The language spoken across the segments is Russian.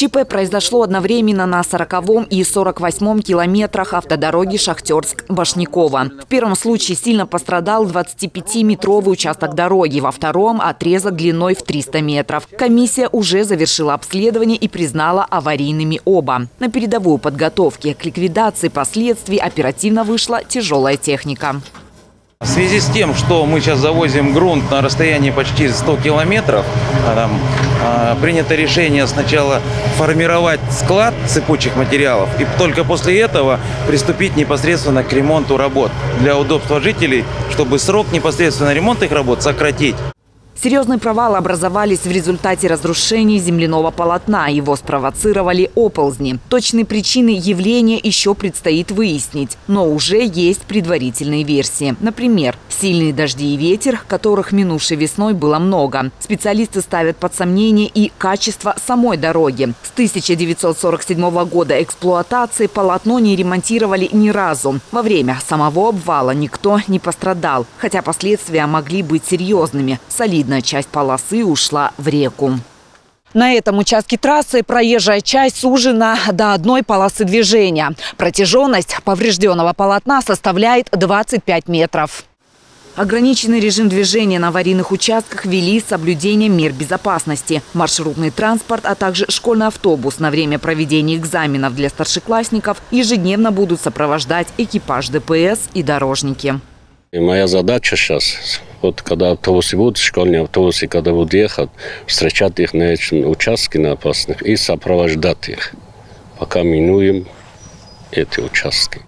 ЧП произошло одновременно на 40-м и 48-м километрах автодороги Шахтерск-Башняково. В первом случае сильно пострадал 25-метровый участок дороги, во втором – отрезок длиной в 300 метров. Комиссия уже завершила обследование и признала аварийными оба. На передовую подготовки к ликвидации последствий оперативно вышла тяжелая техника. В связи с тем, что мы сейчас завозим грунт на расстоянии почти 100 километров, а там, а, принято решение сначала формировать склад цепучих материалов и только после этого приступить непосредственно к ремонту работ для удобства жителей, чтобы срок непосредственно ремонта их работ сократить. Серьезные провалы образовались в результате разрушений земляного полотна. Его спровоцировали оползни. Точные причины явления еще предстоит выяснить. Но уже есть предварительные версии. Например, сильные дожди и ветер, которых минувшей весной было много. Специалисты ставят под сомнение и качество самой дороги. С 1947 года эксплуатации полотно не ремонтировали ни разу. Во время самого обвала никто не пострадал, хотя последствия могли быть серьезными. Солидно Видная часть полосы ушла в реку. На этом участке трассы проезжая часть сужена до одной полосы движения. Протяженность поврежденного полотна составляет 25 метров. Ограниченный режим движения на аварийных участках ввели с соблюдением мер безопасности. Маршрутный транспорт, а также школьный автобус на время проведения экзаменов для старшеклассников ежедневно будут сопровождать экипаж ДПС и дорожники. И моя задача сейчас, вот когда автобусы будут, школьные автобусы, когда будут ехать, встречать их на этом участке на опасных и сопровождать их, пока минуем эти участки.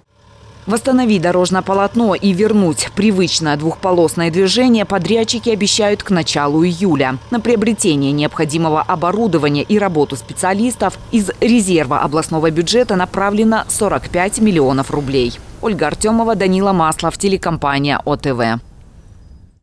Восстановить дорожное полотно и вернуть привычное двухполосное движение подрядчики обещают к началу июля. На приобретение необходимого оборудования и работу специалистов из резерва областного бюджета направлено 45 миллионов рублей. Ольга Артемова, Данила Маслов, телекомпания ОТВ.